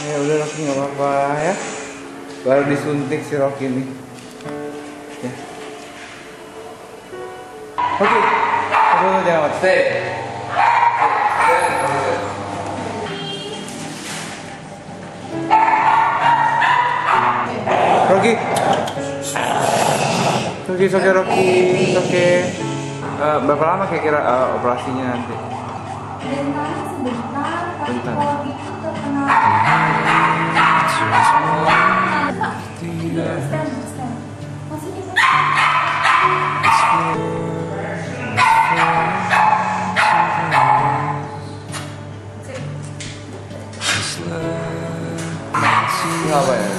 Ya udah Rocky nggak apa-apa ya. Baru disuntik si Rocky nih. Ya. Oke. Terus jangan stay. Rocky. Rocky, oke Rocky, oke. Eh, berapa lama kira-kira eh, operasinya nanti? Bentar sebentar, tapi Bentar. Ya?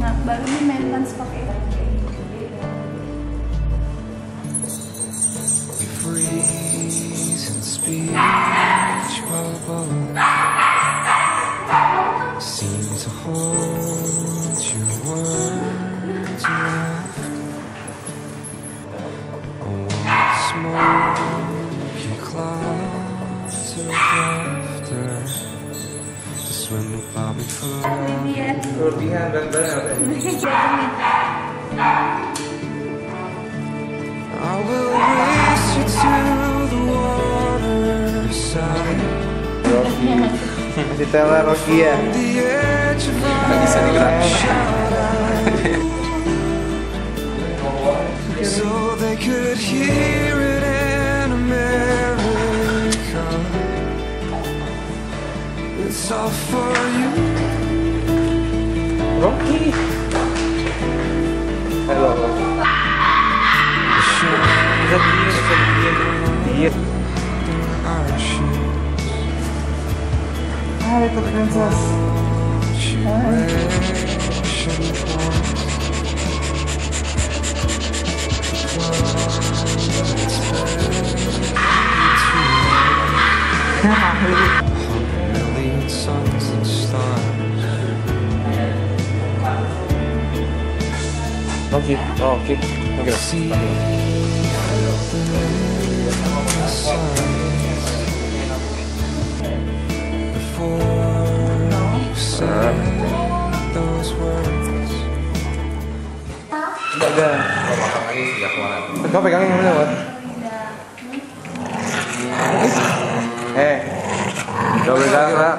Nah, baru ini maintenance pakai in speech bubble seem to hold your words left a smoky clouds of laughter to swim about before Iya. Kelebihan berat badan apa ya? I will race you to Rockey. Masih teler Rockey ya. the edge of bisa digerakin so they could hear it in America. It's all for you. Rockey. Halo. Rockey. Iya. Our shoes, Hai, Kota Kansas. punctuation suns and stars. Rockey. Oh, Oke. Oke. See Enggak. Kau pegangin yang mana, Wat? Eh, kau pegang, Pak.